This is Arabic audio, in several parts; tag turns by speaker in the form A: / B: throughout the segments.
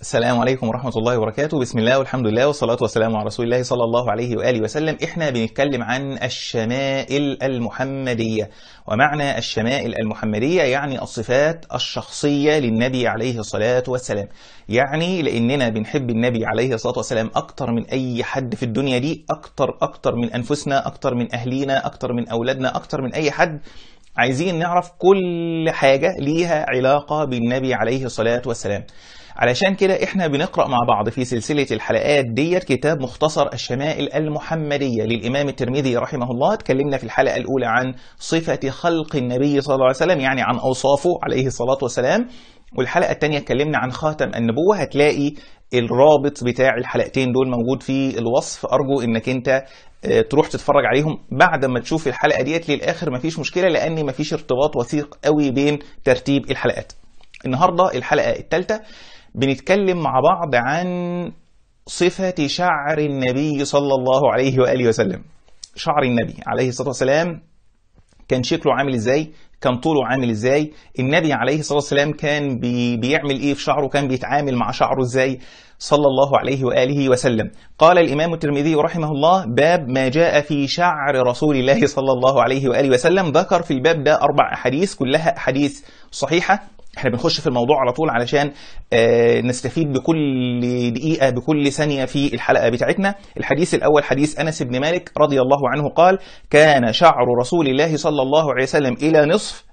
A: السلام عليكم ورحمة الله وبركاته. بسم الله والحمد لله والصلاة والسلام على رسول الله صلى الله عليه وآله وسلم. إحنا بنتكلم عن الشمائل المحمدية. ومعنى الشمائل المحمدية يعني الصفات الشخصية للنبي عليه الصلاة والسلام. يعني لأننا بنحب النبي عليه الصلاة والسلام أكتر من أي حد في الدنيا دي أكتر أكتر من أنفسنا أكتر من أهلينا أكتر من أولادنا أكتر من أي حد. عايزين نعرف كل حاجة ليها علاقة بالنبي عليه الصلاة والسلام. علشان كده إحنا بنقرأ مع بعض في سلسلة الحلقات ديت كتاب مختصر الشمائل المحمدية للإمام الترمذي رحمه الله. اتكلمنا في الحلقة الأولى عن صفة خلق النبي صلى الله عليه وسلم يعني عن أوصافه عليه الصلاة والسلام. والحلقة الثانية اتكلمنا عن خاتم النبوة. هتلاقي الرابط بتاع الحلقتين دول موجود في الوصف. أرجو إنك أنت تروح تتفرج عليهم. بعد ما تشوف الحلقة ديت للآخر مفيش مشكلة لأن مفيش ارتباط وثيق قوي بين ترتيب الحلقات. النهاردة الحلقة الثالثة بنتكلم مع بعض عن صفة شعر النبي صلى الله عليه وآله وسلم. شعر النبي عليه الصلاة والسلام كان شكله عامل إزاي؟ كان طوله عامل إزاي النبي عليه الصلاة والسلام كان بي بيعمل إيه في شعره كان بيتعامل مع شعره إزاي؟ صلى الله عليه وآله وسلم. قال الإمام الترمذي رحمه الله باب ما جاء في شعر رسول الله صلى الله عليه وآله وسلم. ذكر في الباب ده أربع أحاديث كلها أحاديث صحيحة. إحنا بنخش في الموضوع على طول علشان آه نستفيد بكل دقيقة بكل ثانية في الحلقة بتاعتنا. الحديث الأول حديث أنس بن مالك رضي الله عنه قال كان شعر رسول الله صلى الله عليه وسلم إلى نصف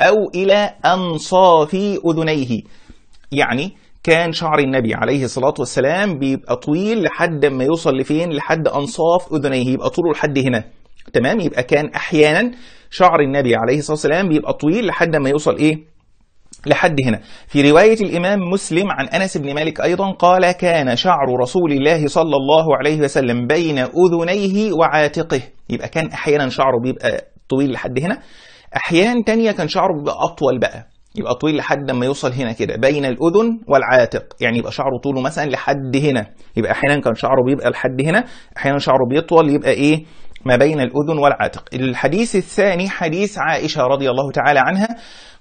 A: أو إلى أنصاف أذنيه. يعني كان شعر النبي عليه الصلاة والسلام بيبقى طويل لحد ما يوصل لفين؟ لحد أنصاف أذنيه يبقى طوله لحد هنا. تمام؟ يبقى كان أحيانا شعر النبي عليه الصلاة والسلام بيبقى طويل لحد ما يوصل إيه؟ لحد هنا. في رواية الإمام مسلم عن أنس بن مالك أيضا قال كان شعر رسول الله صلى الله عليه وسلم بين أذنيه وعاتقه. يبقى كان أحيانا شعره بيبقى طويل لحد هنا. أحيان تانية كان شعره بيبقى أطول بقى. يبقى طويل لحد ما يوصل هنا كده. بين الأذن والعاتق. يعني يبقى شعره طوله مثلا لحد هنا. يبقى أحيانا كان شعره بيبقى لحد هنا. أحيانا شعره بيطول يبقى إيه؟ ما بين الأذن والعاتق. الحديث الثاني حديث عائشة رضي الله تعالى عنها.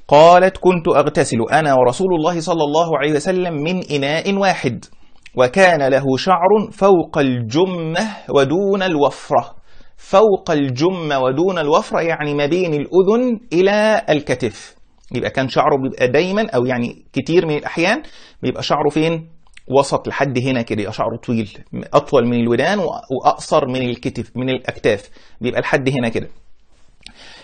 A: قالت كنت أغتسل أنا ورسول الله صلى الله عليه وسلم من إناء واحد وكان له شعر فوق الجمة ودون الوفرة. فوق الجمة ودون الوفرة يعني ما بين الأذن إلى الكتف. يبقى كان شعره بيبقى دايما أو يعني كتير من الأحيان بيبقى شعره فين؟ وسط لحد هنا كده يبقى شعره طويل أطول من الودان وأقصر من الكتف من الأكتاف بيبقى لحد هنا كده.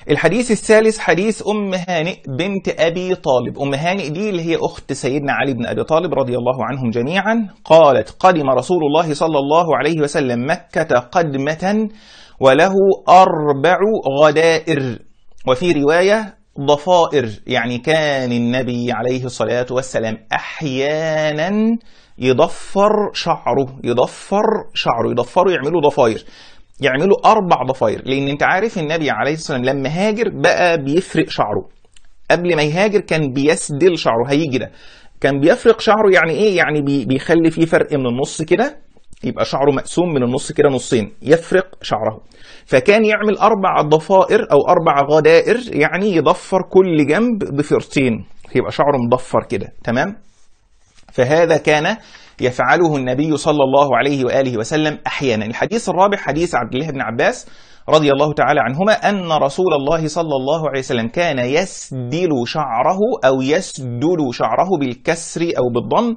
A: الحديث الثالث حديث أم هانئ بنت أبي طالب. أم هانئ دي اللي هي أخت سيدنا علي بن أبي طالب رضي الله عنهم جميعا. قالت قدم رسول الله صلى الله عليه وسلم مكة قدمة وله أربع غدائر وفي رواية ضفائر يعني كان النبي عليه الصلاة والسلام أحيانا يضفر شعره يضفر شعره يضفره يعملوا ضفاير يعملوا أربع ضفاير لأن أنت عارف النبي عليه الصلاة والسلام لما هاجر بقى بيفرق شعره. قبل ما يهاجر كان بيسدل شعره هيجي ده كان بيفرق شعره يعني إيه؟ يعني بي بيخلي فيه فرق من النص كده يبقى شعره مقسوم من النص كده نصين يفرق شعره. فكان يعمل أربع ضفائر أو أربع غدائر يعني يضفر كل جنب ضفيرتين يبقى شعره مضفر كده تمام؟ فهذا كان يفعله النبي صلى الله عليه وآله وسلم أحيانا. الحديث الرابع حديث عبد الله بن عباس رضي الله تعالى عنهما أن رسول الله صلى الله عليه وسلم كان يسدل شعره أو يسدل شعره بالكسر أو بالضم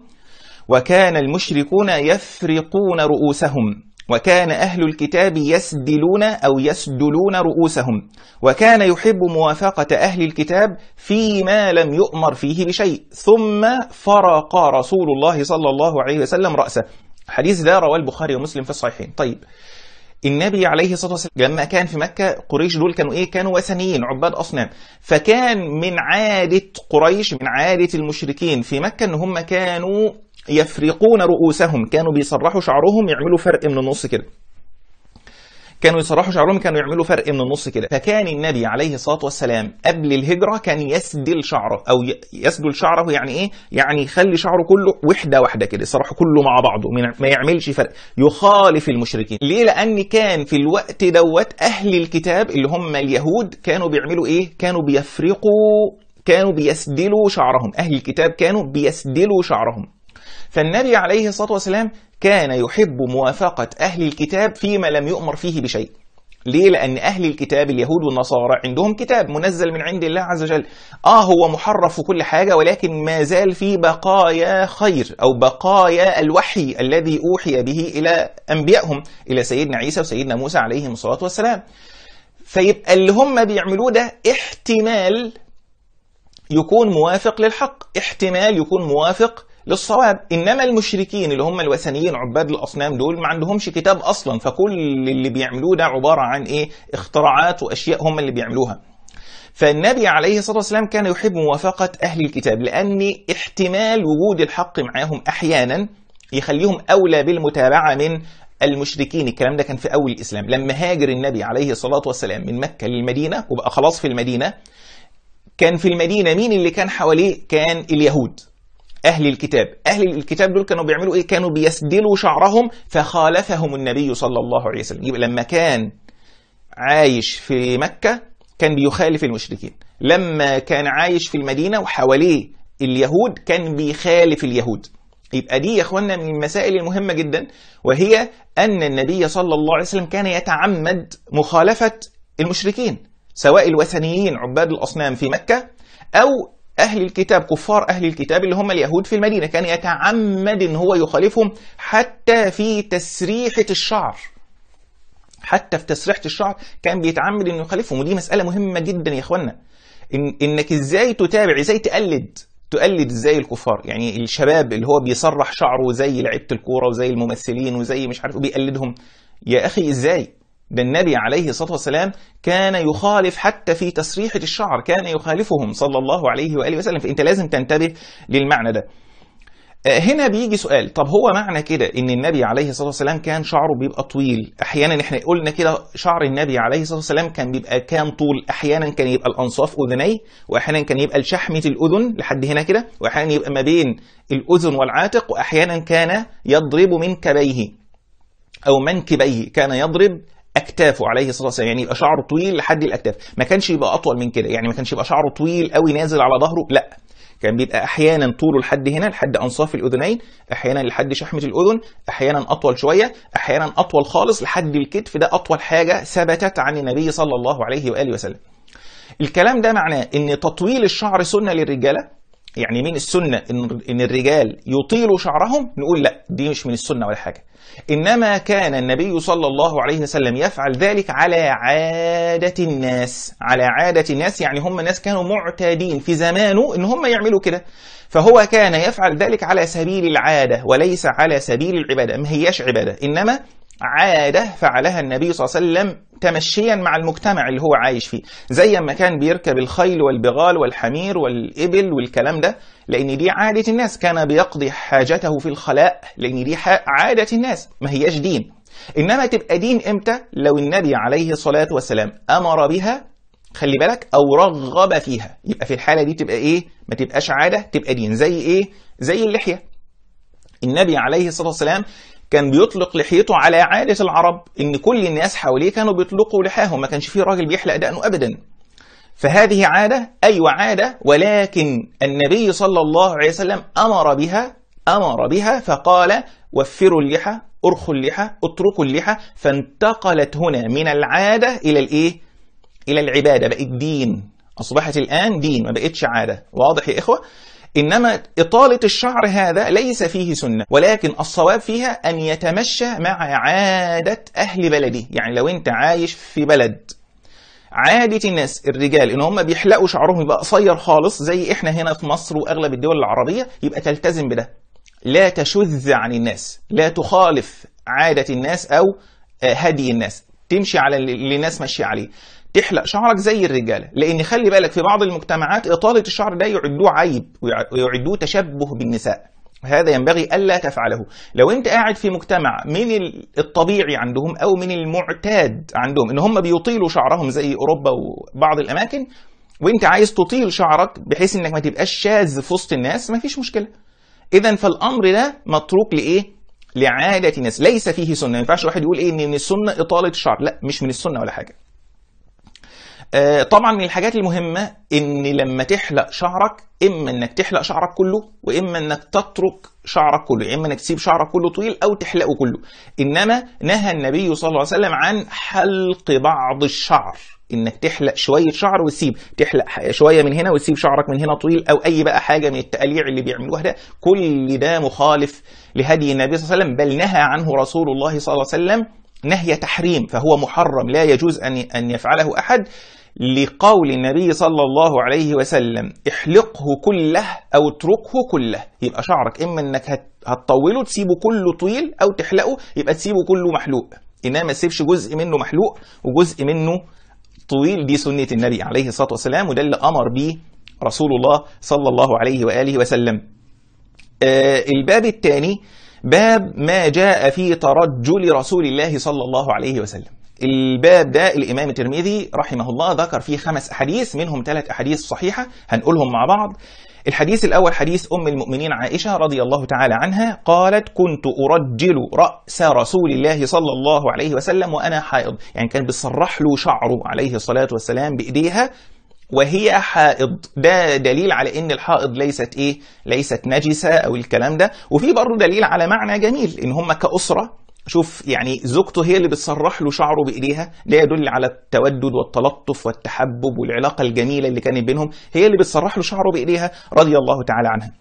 A: وكان المشركون يفرقون رؤوسهم. وكان أهل الكتاب يسدلون أو يسدلون رؤوسهم وكان يحب موافقة أهل الكتاب فيما لم يؤمر فيه بشيء. ثم فرق رسول الله صلى الله عليه وسلم رأسه. حديث ده رواه البخاري ومسلم في الصحيحين. طيب النبي عليه الصلاة والسلام لما كان في مكة قريش دول كانوا إيه؟ كانوا وثنيين عباد أصنام. فكان من عادة قريش من عادة المشركين في مكة إن هم كانوا يفرقون رؤوسهم. كانوا بيسرحوا شعرهم يعملوا فرق من النص كده. كانوا يسرحوا شعرهم كانوا يعملوا فرق من النص كده. فكان النبي عليه الصلاة والسلام قبل الهجرة كان يسدل شعره أو يسدل شعره يعني إيه؟ يعني يخلي شعره كله وحدة واحدة كده يسرحه كله مع بعضه ما يعملش فرق. يخالف المشركين. ليه؟ لأن كان في الوقت دوت أهل الكتاب اللي هم اليهود كانوا بيعملوا إيه؟ كانوا بيفرقوا كانوا بيسدلوا شعرهم. أهل الكتاب كانوا بيسدلوا شعرهم. فالنبي عليه الصلاة والسلام كان يحب موافقة أهل الكتاب فيما لم يؤمر فيه بشيء. ليه؟ لأن أهل الكتاب اليهود والنصارى عندهم كتاب منزل من عند الله عز وجل. آه هو محرف وكل حاجة ولكن ما زال في بقايا خير أو بقايا الوحي الذي أوحي به إلى أنبيائهم إلى سيدنا عيسى وسيدنا موسى عليهم الصلاة والسلام. فيبقى اللي هم بيعملوه ده احتمال يكون موافق للحق احتمال يكون موافق للصواب. إنما المشركين اللي هم الوثنيين عباد الأصنام دول ما عندهمش كتاب أصلا فكل اللي بيعملوه ده عبارة عن إيه؟ اختراعات وأشياء هم اللي بيعملوها. فالنبي عليه الصلاة والسلام كان يحب موافقة أهل الكتاب لأن احتمال وجود الحق معاهم أحيانا يخليهم أولى بالمتابعة من المشركين. الكلام ده كان في أول الإسلام. لما هاجر النبي عليه الصلاة والسلام من مكة للمدينة وبقى خلاص في المدينة كان في المدينة مين اللي كان حواليه؟ كان اليهود. أهل الكتاب. أهل الكتاب دول كانوا بيعملوا إيه؟ كانوا بيسدلوا شعرهم فخالفهم النبي صلى الله عليه وسلم. يبقى لما كان عايش في مكة كان بيخالف المشركين. لما كان عايش في المدينة وحواليه اليهود كان بيخالف اليهود. يبقى دي يا إخوانا من المسائل المهمة جدا وهي أن النبي صلى الله عليه وسلم كان يتعمد مخالفة المشركين سواء الوثنيين عباد الأصنام في مكة أو أهل الكتاب كفار أهل الكتاب اللي هم اليهود في المدينة كان يتعمد أن هو يخالفهم حتى في تسريحة الشعر. حتى في تسريحة الشعر كان بيتعمد أنه يخالفهم ودي مسألة مهمة جدا يا إخوانا إن إنك إزاي تتابع إزاي تقلد تقلد إزاي الكفار. يعني الشباب اللي هو بيسرح شعره زي لعيبة الكورة وزي الممثلين وزي مش عارف بيقلدهم. يا أخي إزاي؟ ده النبي عليه الصلاة والسلام كان يخالف حتى في تسريحة الشعر كان يخالفهم صلى الله عليه وآله وسلم. فأنت لازم تنتبه للمعنى ده. هنا بيجي سؤال طب هو معنى كده إن النبي عليه الصلاة والسلام كان شعره بيبقى طويل؟ أحيانا إحنا قلنا كده شعر النبي عليه الصلاة والسلام كان بيبقى كام طول؟ أحيانا كان يبقى الأنصاف أذنيه وأحيانا كان يبقى لشحمه الأذن لحد هنا كده وأحيانا يبقى ما بين الأذن والعاتق وأحيانا كان يضرب منكبيه أو منكبيه كان يضرب أكتافه عليه الصلاة والسلام يعني يبقى شعره طويل لحد الأكتاف. ما كانش يبقى أطول من كده يعني ما كانش يبقى شعره طويل قوي نازل على ظهره لا. كان بيبقى أحيانا طوله لحد هنا لحد أنصاف الأذنين أحيانا لحد شحمة الأذن أحيانا أطول شوية أحيانا أطول خالص لحد الكتف. ده أطول حاجة ثبتت عن النبي صلى الله عليه وآله وسلم. الكلام ده معناه إن تطويل الشعر سنة للرجالة يعني من السنة إن إن الرجال يطيلوا شعرهم نقول لا دي مش من السنة ولا حاجة. إنما كان النبي صلى الله عليه وسلم يفعل ذلك على عادة الناس على عادة الناس يعني هم ناس كانوا معتادين في زمانه إن هم يعملوا كده. فهو كان يفعل ذلك على سبيل العادة وليس على سبيل العبادة ما هياش عبادة. إنما عادة فعلها النبي صلى الله عليه وسلم تمشيا مع المجتمع اللي هو عايش فيه. زي ما كان بيركب الخيل والبغال والحمير والإبل والكلام ده لأن دي عادة الناس. كان بيقضي حاجته في الخلاء لأن دي عادة الناس. ما هياش دين. إنما تبقى دين إمتى؟ لو النبي عليه الصلاة والسلام أمر بها خلي بالك أو رغب فيها. يبقى في الحالة دي تبقى إيه؟ ما تبقاش عادة تبقى دين. زي إيه؟ زي اللحية. النبي عليه الصلاة والسلام كان بيطلق لحيته على عادة العرب إن كل الناس حواليه كانوا بيطلقوا لحاهم ما كانش فيه راجل بيحلق دقنه أبدا فهذه عادة أيوة عادة ولكن النبي صلى الله عليه وسلم أمر بها أمر بها فقال وفروا اللحى أرخوا اللحى اتركوا اللحى فانتقلت هنا من العادة إلى الإيه؟ إلى العبادة بقت دين أصبحت الآن دين ما بقتش عادة واضح يا إخوة؟ إنما إطالة الشعر هذا ليس فيه سنة ولكن الصواب فيها أن يتمشى مع عادة أهل بلده. يعني لو أنت عايش في بلد عادة الناس الرجال إن هم بيحلقوا شعرهم يبقى قصير خالص زي إحنا هنا في مصر وأغلب الدول العربية يبقى تلتزم بده. لا تشذ عن الناس لا تخالف عادة الناس أو هدي الناس. تمشي على اللي الناس ماشية عليه. تحلق شعرك زي الرجالة. لأن خلي بالك في بعض المجتمعات إطالة الشعر ده يعدوه عيب ويعدوه تشبه بالنساء. هذا ينبغي ألا تفعله. لو أنت قاعد في مجتمع من الطبيعي عندهم أو من المعتاد عندهم إن هم بيطيلوا شعرهم زي أوروبا وبعض الأماكن وأنت عايز تطيل شعرك بحيث إنك ما تبقاش شاذ في وسط الناس ما فيش مشكلة. اذا فالأمر ده متروك لإيه؟ لعادة الناس ليس فيه سنة. ما ينفعش واحد يقول إيه إن السنة إطالة الشعر. لا مش من السنة ولا حاجة. طبعا من الحاجات المهمة إن لما تحلق شعرك إما إنك تحلق شعرك كله وإما إنك تترك شعرك كله يا إما إنك تسيب شعرك كله طويل أو تحلقه كله. إنما نهى النبي صلى الله عليه وسلم عن حلق بعض الشعر. إنك تحلق شوية شعر وتسيب تحلق شوية من هنا وتسيب شعرك من هنا طويل أو أي بقى حاجة من التقاليع اللي بيعملوها ده. كل ده مخالف لهدي النبي صلى الله عليه وسلم بل نهى عنه رسول الله صلى الله عليه وسلم نهي تحريم فهو محرم لا يجوز أن أن يفعله أحد. لقول النبي صلى الله عليه وسلم احلقه كله أو اتركه كله. يبقى شعرك إما إنك هت- هتطوله تسيبه كله طويل أو تحلقه يبقى تسيبه كله محلوق. إنما ما تسيبش جزء منه محلوق وجزء منه طويل دي سنة النبي عليه الصلاة والسلام وده اللي أمر به رسول الله صلى الله عليه وآله وسلم. آه، الباب الثاني باب ما جاء في ترجل رسول الله صلى الله عليه وسلم. الباب ده الإمام الترمذي رحمه الله ذكر فيه خمس أحاديث منهم ثلاث أحاديث صحيحة هنقولهم مع بعض. الحديث الأول حديث أم المؤمنين عائشة رضي الله تعالى عنها قالت كنت أرجل رأس رسول الله صلى الله عليه وسلم وأنا حائض. يعني كان بيصرح له شعره عليه الصلاة والسلام بإيديها وهي حائض. ده دليل على إن الحائض ليست إيه؟ ليست نجسة أو الكلام ده. وفي برضه دليل على معنى جميل إن هم كأسرة شوف يعني زوجته هي اللي بتصرح له شعره بإيديها ده يدل على التودد والتلطف والتحبب والعلاقة الجميلة اللي كانت بينهم هي اللي بتصرح له شعره بإيديها رضي الله تعالى عنها.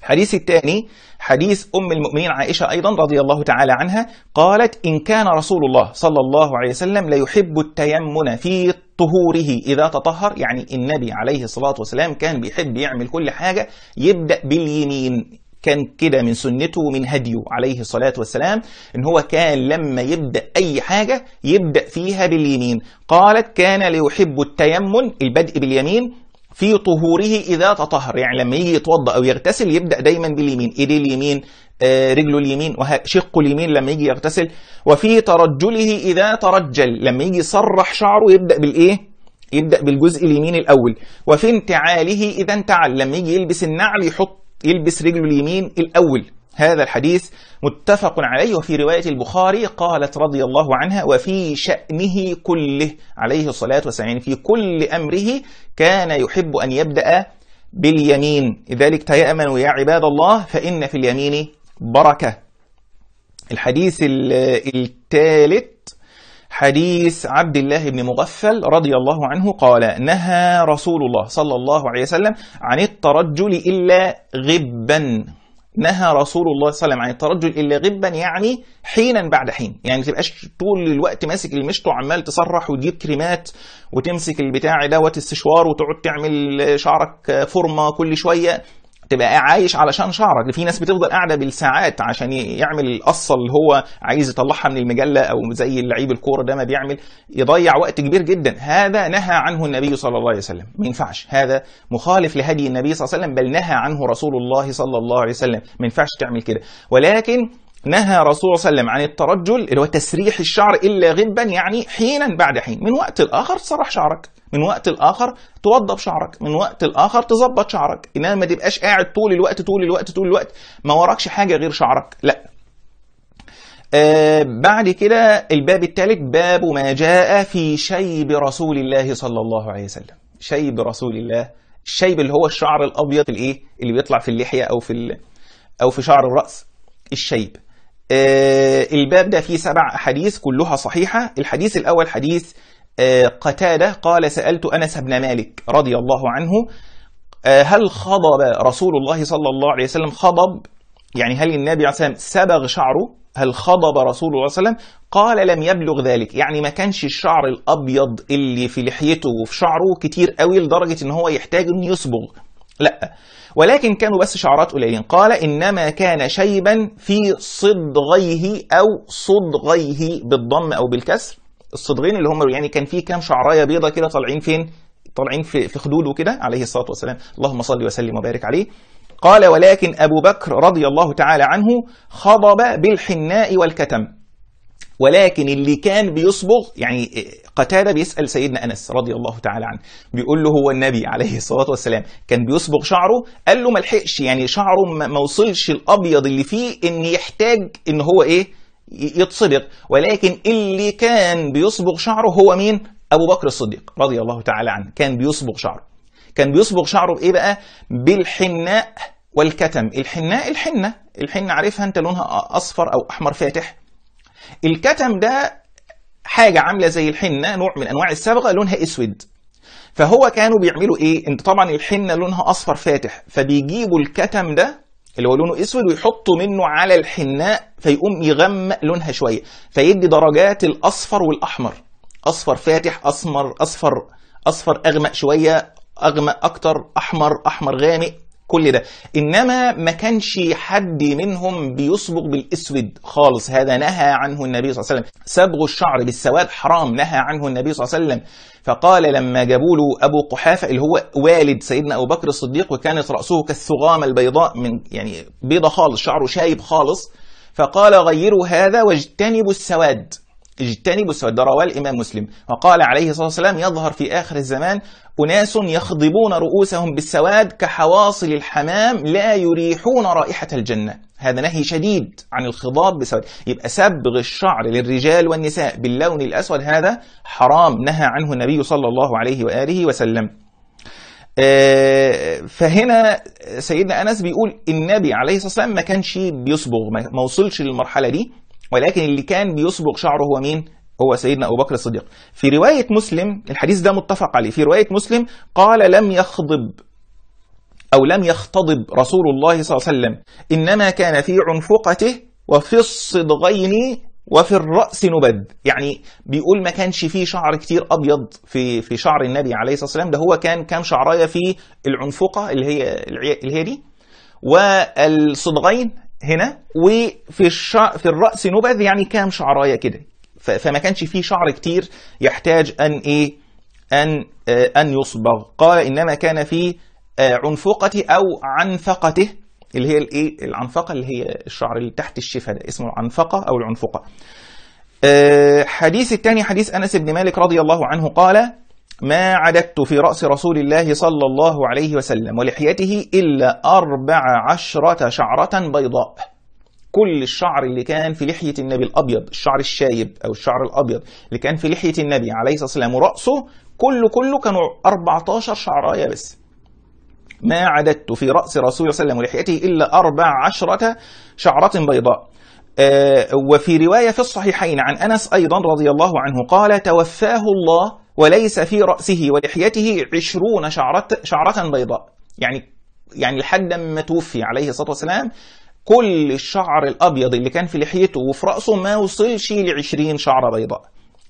A: الحديث الثاني حديث أم المؤمنين عائشة أيضا رضي الله تعالى عنها قالت إن كان رسول الله صلى الله عليه وسلم ليحب التيمن في طهوره إذا تطهر. يعني النبي عليه الصلاة والسلام كان بيحب يعمل كل حاجة يبدأ باليمين كان كده من سنته ومن هديه عليه الصلاة والسلام إن هو كان لما يبدأ أي حاجة يبدأ فيها باليمين. قالت كان ليحب التيمن البدء باليمين في طهوره إذا تطهر. يعني لما يجي يتوضأ أو يغتسل يبدأ دايما باليمين. إيديه اليمين آه، رجله اليمين وشقه اليمين لما يجي يغتسل. وفي ترجله إذا ترجل لما يجي يسرح شعره يبدأ بالإيه؟ يبدأ بالجزء اليمين الأول. وفي انتعاله إذا انتعل لما يجي يلبس النعل يحط يلبس رجله اليمين الأول. هذا الحديث متفق عليه وفي رواية البخاري قالت رضي الله عنها وفي شأنه كله عليه الصلاة والسلام يعني في كل أمره كان يحب أن يبدأ باليمين. لذلك تيأمنوا يا عباد الله فإن في اليمين بركة. الحديث الثالث حديث عبد الله بن مغفل رضي الله عنه قال نهى رسول الله صلى الله عليه وسلم عن الترجل إلا غبا. نهى رسول الله صلى الله عليه وسلم عن الترجل إلا غبا يعني حينا بعد حين. يعني ما تبقاش طول الوقت ماسك المشط وعمال تسرح وتجيب كريمات وتمسك البتاع دوت السشوار وتقعد تعمل شعرك فورمة كل شوية. تبقى عايش علشان شعرك. في ناس بتفضل قاعدة بالساعات عشان يعمل القصة اللي هو عايز يطلعها من المجلة أو زي اللعيب الكورة ده ما بيعمل يضيع وقت كبير جدا. هذا نهى عنه النبي صلى الله عليه وسلم. ما ينفعش. هذا مخالف لهدي النبي صلى الله عليه وسلم بل نهى عنه رسول الله صلى الله عليه وسلم. ما ينفعش تعمل كده. ولكن نهى رسول الله صلى الله عليه وسلم عن الترجل اللي هو تسريح الشعر إلا غبا يعني حينا بعد حين. من وقت الآخر تسرح شعرك. من وقت الآخر توضب شعرك من وقت الآخر تظبط شعرك. إنما ما تبقاش قاعد طول الوقت طول الوقت طول الوقت ما وراكش حاجة غير شعرك. لا. آه بعد كده الباب الثالث باب ما جاء في شيب رسول الله صلى الله عليه وسلم. شيب رسول الله. الشيب اللي هو الشعر الأبيض الإيه؟ اللي بيطلع في اللحية أو في أو في شعر الرأس. الشيب. آه الباب ده فيه سبع أحاديث كلها صحيحة. الحديث الأول حديث قتادة قال سألت أنس بن مالك رضي الله عنه آه هل خضب رسول الله صلى الله عليه وسلم؟ خضب يعني هل النبي عليه الصلاة والسلام سبغ شعره؟ هل خضب رسول الله صلى الله عليه وسلم؟ قال لم يبلغ ذلك. يعني ما كانش الشعر الأبيض اللي في لحيته وفي شعره كتير قوي لدرجة إن هو يحتاج إنه يصبغ. لا. ولكن كانوا بس شعرات قليلين. قال إنما كان شيبا في صدغيه أو صدغيه بالضم أو بالكسر. الصدغين اللي هم يعني كان فيه كام شعراية بيضة كده طالعين فين؟ طالعين في في خدوده كده عليه الصلاة والسلام. اللهم صل وسلم وبارك عليه. قال ولكن أبو بكر رضي الله تعالى عنه خضب بالحناء والكتم. ولكن اللي كان بيصبغ يعني قتادة بيسأل سيدنا أنس رضي الله تعالى عنه. بيقول له هو النبي عليه الصلاة والسلام. كان بيصبغ شعره قال له ما لحقش يعني شعره ما وصلش الأبيض اللي فيه إن يحتاج إن هو إيه؟ يتصبغ ولكن اللي كان بيصبغ شعره هو مين؟ أبو بكر الصديق رضي الله تعالى عنه. كان بيصبغ شعره. كان بيصبغ شعره بإيه بقى؟ بالحناء والكتم. الحناء الحنة. الحنة عارفها أنت لونها أصفر أو أحمر فاتح. الكتم ده حاجة عاملة زي الحنة نوع من أنواع الصبغة لونها أسود. فهو كانوا بيعملوا إيه؟ أنت طبعا الحنة لونها أصفر فاتح. فبيجيبوا الكتم ده اللي هو لونه اسود ويحطوا منه على الحناء فيقوم يغمق لونها شوية فيدي درجات الأصفر والأحمر. أصفر فاتح أسمر أصفر أصفر أغمق شوية أغمق أكتر أحمر أحمر غامق. كل ده. إنما ما كانش حد منهم بيصبغ بالإسود خالص. هذا نهى عنه النبي صلى الله عليه وسلم. صبغ الشعر بالسواد حرام نهى عنه النبي صلى الله عليه وسلم. فقال لما جابوا له أبو قحافة اللي هو والد سيدنا أبو بكر الصديق وكانت رأسه كالثغامه البيضاء من يعني بيضة خالص شعره شايب خالص. فقال غيروا هذا واجتنبوا السواد. اجتنبوا السواد رواه الامام مسلم. وقال عليه الصلاة والسلام يظهر في آخر الزمان أناس يخضبون رؤوسهم بالسواد كحواصل الحمام لا يريحون رائحة الجنة. هذا نهي شديد عن الخضاب بسواد يبقى سبغ الشعر للرجال والنساء باللون الأسود. هذا حرام. نهى عنه النبي صلى الله عليه وآله وسلم. فهنا سيدنا أنس بيقول النبي عليه الصلاة والسلام ما كانش بيصبغ ما وصلش للمرحلة دي. ولكن اللي كان بيصبغ شعره هو مين؟ هو سيدنا أبو بكر الصديق. في رواية مسلم الحديث ده متفق عليه، في رواية مسلم قال لم يخضب أو لم يختضب رسول الله صلى الله عليه وسلم، إنما كان في عنفقته وفي الصدغين وفي الرأس نبد، يعني بيقول ما كانش فيه شعر كتير أبيض في في شعر النبي عليه الصلاة والسلام، ده هو كان كام شعراية في العنفقة اللي هي اللي هي دي؟ والصدغين هنا وفي الشع... في الرأس نبذ يعني كام شعراية كده. ف... فما كانش فيه شعر كتير يحتاج أن إيه أن آه أن يصبغ. قال إنما كان في آه عنفقته أو عنفقته اللي هي الإيه العنفقة اللي هي الشعر اللي تحت الشفة ده اسمه العنفقة أو العنفقة. آه حديث الثاني حديث أنس بن مالك رضي الله عنه قال ما عددت في رأس رسول الله صلى الله عليه وسلم ولحيته إلا أربع عشرة شعرة بيضاء. كل الشعر اللي كان في لحية النبي الأبيض الشعر الشايب أو الشعر الأبيض اللي كان في لحية النبي عليه الصلاة والسلام ورأسه كله كله كانوا 14 شعراية بس. ما عددت في رأس رسول الله صلى الله عليه وسلم ولحيته إلا أربع عشرة شعرة بيضاء. آه وفي رواية في الصحيحين عن أنس أيضا رضي الله عنه قال توفاه الله وليس في رأسه ولحيته عشرون شعرة, شعرة بيضاء. يعني يعني لحد ما توفي عليه الصلاة والسلام كل الشعر الأبيض اللي كان في لحيته وفي رأسه ما وصلش لعشرين شعرة بيضاء.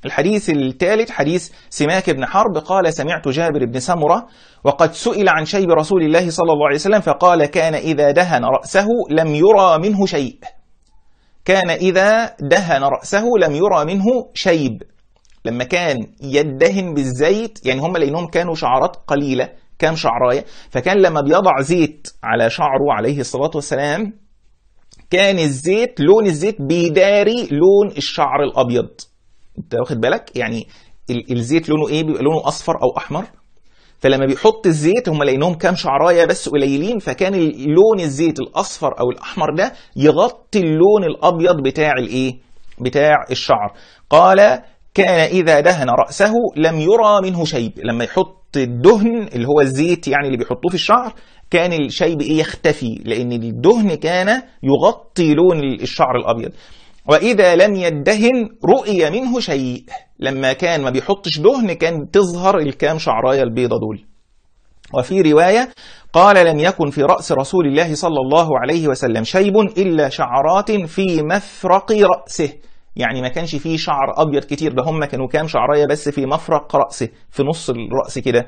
A: الحديث الثالث حديث سماك بن حرب قال سمعت جابر بن سمرة وقد سئل عن شيب رسول الله صلى الله عليه وسلم فقال كان إذا دهن رأسه لم يرى منه شيء كان إذا دهن رأسه لم يرى منه شيب. لما كان يدهن بالزيت يعني هم لأنهم كانوا شعرات قليلة كام شعراية فكان لما بيضع زيت على شعره عليه الصلاة والسلام كان الزيت لون الزيت بيداري لون الشعر الأبيض. انت واخد بالك؟ يعني الزيت لونه إيه؟ بيبقى لونه أصفر أو أحمر. فلما بيحط الزيت هم لأنهم كام شعراية بس قليلين فكان لون الزيت الأصفر أو الأحمر ده يغطي اللون الأبيض بتاع الإيه؟ بتاع الشعر. قال كان إذا دهن رأسه لم ير منه شيب. لما يحط الدهن اللي هو الزيت يعني اللي بيحطوه في الشعر كان الشيب إيه؟ يختفي لأن الدهن كان يغطي لون الشعر الأبيض. وإذا لم يدهن رؤي منه شيء. لما كان ما بيحطش دهن كان تظهر الكام شعرايا البيضة دول. وفي رواية قال لم يكن في رأس رسول الله صلى الله عليه وسلم شيب إلا شعرات في مفرق رأسه. يعني ما كانش فيه شعر أبيض كتير ده هم كانوا كام شعراية بس في مفرق رأسه في نص الرأس كده.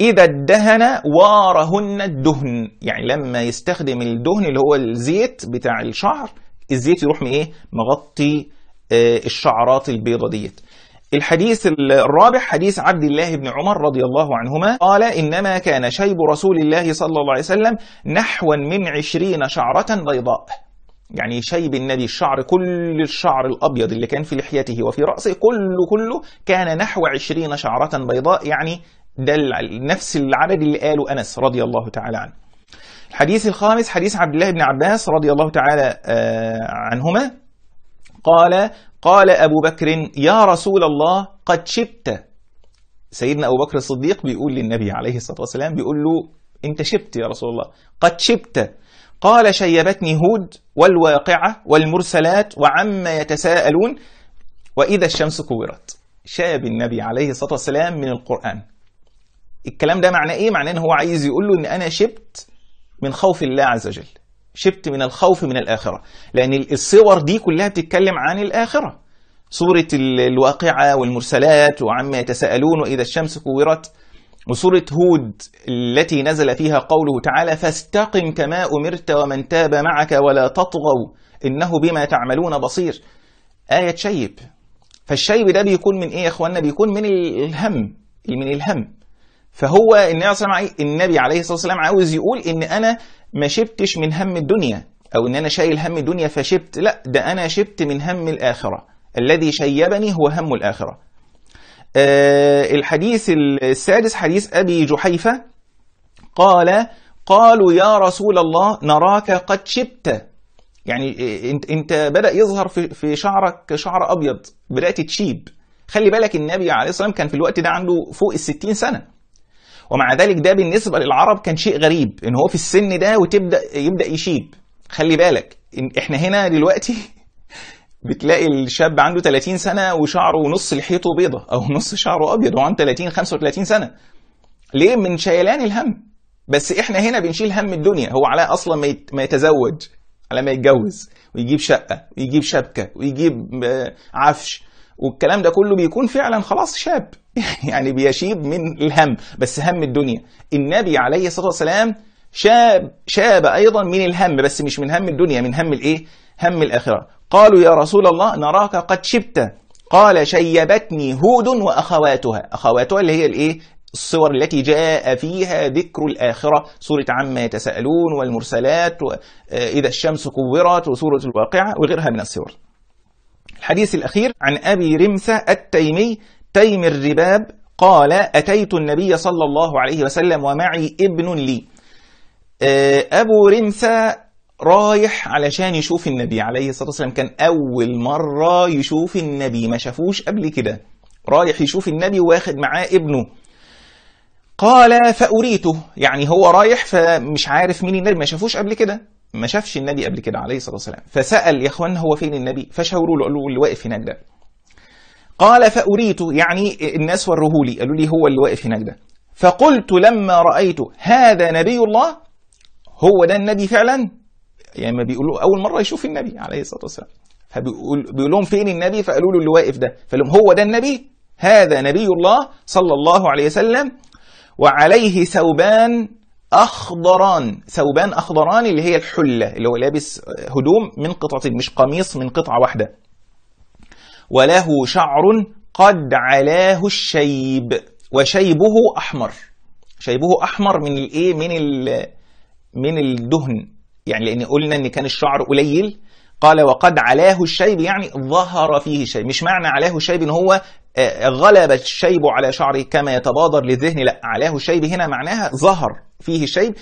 A: إذا ادهن وارهن الدهن يعني لما يستخدم الدهن اللي هو الزيت بتاع الشعر الزيت يروح من إيه؟ مغطي آه الشعرات البيضة ديت. الحديث الرابع حديث عبد الله بن عمر رضي الله عنهما قال إنما كان شيب رسول الله صلى الله عليه وسلم نحوا من عشرين شعرة بيضاء. يعني شيب النبي الشعر كل الشعر الأبيض اللي كان في لحيته وفي رأسه كله كله كان نحو عشرين شعرة بيضاء يعني ده نفس العدد اللي قاله أنس رضي الله تعالى عنه. الحديث الخامس حديث عبد الله بن عباس رضي الله تعالى عنهما قال قال أبو بكر يا رسول الله قد شبت. سيدنا أبو بكر الصديق بيقول للنبي عليه الصلاة والسلام بيقول له أنت شبت يا رسول الله قد شبت. قال شيبتني هود والواقعة والمرسلات وعما يتساءلون وإذا الشمس كورت. شاب النبي عليه الصلاة والسلام من القرآن. الكلام ده معناه إيه؟ معناه إن هو عايز يقول له إن أنا شبت من خوف الله عز وجل. شبت من الخوف من الآخرة. لأن السور دي كلها بتتكلم عن الآخرة. سورة الواقعة والمرسلات وعما يتساءلون وإذا الشمس كورت. وسورة هود التي نزل فيها قوله تعالى فاستقم كما أمرت ومن تاب معك ولا تطغوا إنه بما تعملون بصير. آية شيب. فالشيب ده بيكون من إيه يا إخواننا؟ بيكون من الهم من الهم. فهو النبي عليه الصلاة والسلام عاوز يقول إن أنا ما شبتش من هم الدنيا أو إن أنا شايل هم الدنيا فشبت لا ده أنا شبت من هم الآخرة. الذي شيبني هو هم الآخرة. الحديث السادس حديث أبي جحيفة قال قالوا يا رسول الله نراك قد شبت. يعني إنت بدأ يظهر في في شعرك شعر أبيض بدأت تشيب. خلي بالك النبي عليه الصلاة والسلام كان في الوقت ده عنده فوق ال 60 سنة. ومع ذلك ده بالنسبة للعرب كان شيء غريب إن هو في السن ده وتبدا يبدأ يشيب. خلي بالك إحنا هنا دلوقتي بتلاقي الشاب عنده 30 سنة وشعره نص لحيته بيضة أو نص شعره أبيض وهو عنده 30 35 سنة. ليه؟ من شيلان الهم. بس إحنا هنا بنشيل هم الدنيا. هو على أصلا ما يتزوج على ما يتجوز ويجيب شقة ويجيب شبكة ويجيب عفش. والكلام ده كله بيكون فعلا خلاص شاب. يعني بيشيب من الهم. بس هم الدنيا. النبي عليه الصلاة والسلام شاب شاب أيضا من الهم بس مش من هم الدنيا من هم الإيه؟ هم الآخرة. قالوا يا رسول الله نراك قد شبت. قال شيبتني هود وأخواتها. أخواتها اللي هي الإيه؟ السور التي جاء فيها ذكر الآخرة. سورة عما يتساءلون والمرسلات وإذا الشمس كورت وسورة الواقعة وغيرها من السور. الحديث الأخير عن أبي رمثة التيمي تيم الرباب قال أتيت النبي صلى الله عليه وسلم ومعي ابن لي. أبو رمثة رايح علشان يشوف النبي. عليه الصلاة والسلام كان أول مرة يشوف النبي. ما شافوش قبل كده. رايح يشوف النبي واخد معاه ابنه. قال فأريته. يعني هو رايح فمش عارف مين النبي. ما شافوش قبل كده. ما شافش النبي قبل كده عليه الصلاة والسلام. فسأل يا إخوان هو فين النبي؟ فشاوروا له. قالوا اللي واقف هناك ده. قال فأريته. يعني الناس وروه لي. قالوا لي هو اللي واقف هناك ده. فقلت لما رأيته هذا نبي الله؟ هو ده النبي فعلا؟ يعني ما بيقولوا أول مرة يشوف النبي عليه الصلاة والسلام. فبيقول بيقول لهم فين النبي؟ فقالوا له اللي واقف ده. فقال لهم هو ده النبي؟ هذا نبي الله صلى الله عليه وسلم. وعليه ثوبان أخضران. ثوبان أخضران اللي هي الحلة اللي هو لابس هدوم من قطعتين مش قميص من قطعة واحدة. وله شعر قد علاه الشيب. وشيبه أحمر. شيبه أحمر من الإيه؟ من ال من الدهن. يعني لأن قلنا إن كان الشعر قليل قال وقد علاه الشيب يعني ظهر فيه شيء مش معنى علاه الشيب إن هو غلب الشيب على شعره كما يتبادر للذهن لا علاه الشيب هنا معناها ظهر فيه الشيب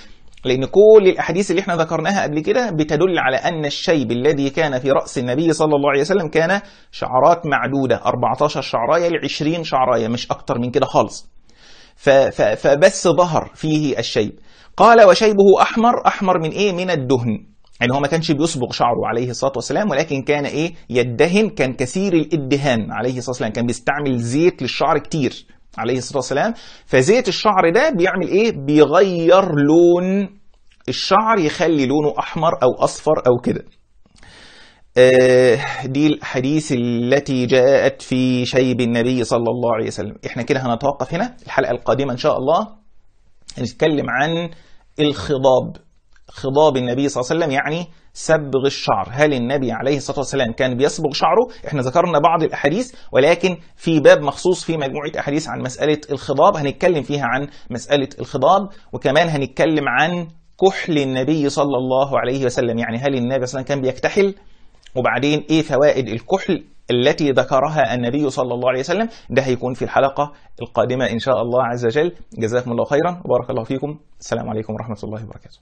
A: لأن كل الأحاديث اللي إحنا ذكرناها قبل كده بتدل على أن الشيب الذي كان في رأس النبي صلى الله عليه وسلم كان شعرات معدودة 14 شعراية ل 20 شعراية مش أكتر من كده خالص. فبس ظهر فيه الشيب. قال وشيبه أحمر أحمر من إيه؟ من الدهن. يعني هو ما كانش بيصبغ شعره عليه الصلاة والسلام ولكن كان إيه؟ يدهن كان كثير الإدهان عليه الصلاة والسلام كان بيستعمل زيت للشعر كتير عليه الصلاة والسلام. فزيت الشعر ده بيعمل إيه؟ بيغير لون الشعر يخلي لونه أحمر أو أصفر أو كده. آه دي الأحاديث التي جاءت في شيب النبي صلى الله عليه وسلم. إحنا كده هنتوقف هنا الحلقة القادمة إن شاء الله. هنتكلم عن الخضاب. خضاب النبي صلى الله عليه وسلم يعني سبغ الشعر. هل النبي عليه الصلاة والسلام كان بيصبغ شعره؟ إحنا ذكرنا بعض الأحاديث ولكن في باب مخصوص في مجموعة أحاديث عن مسألة الخضاب. هنتكلم فيها عن مسألة الخضاب وكمان هنتكلم عن كحل النبي صلى الله عليه وسلم. يعني هل النبي صلى الله عليه وسلم كان بيكتحل؟ وبعدين إيه فوائد الكحل؟ التي ذكرها النبي صلى الله عليه وسلم ده هيكون في الحلقة القادمة إن شاء الله عز وجل. جزاكم الله خيرا. وبارك الله فيكم. السلام عليكم ورحمة الله وبركاته.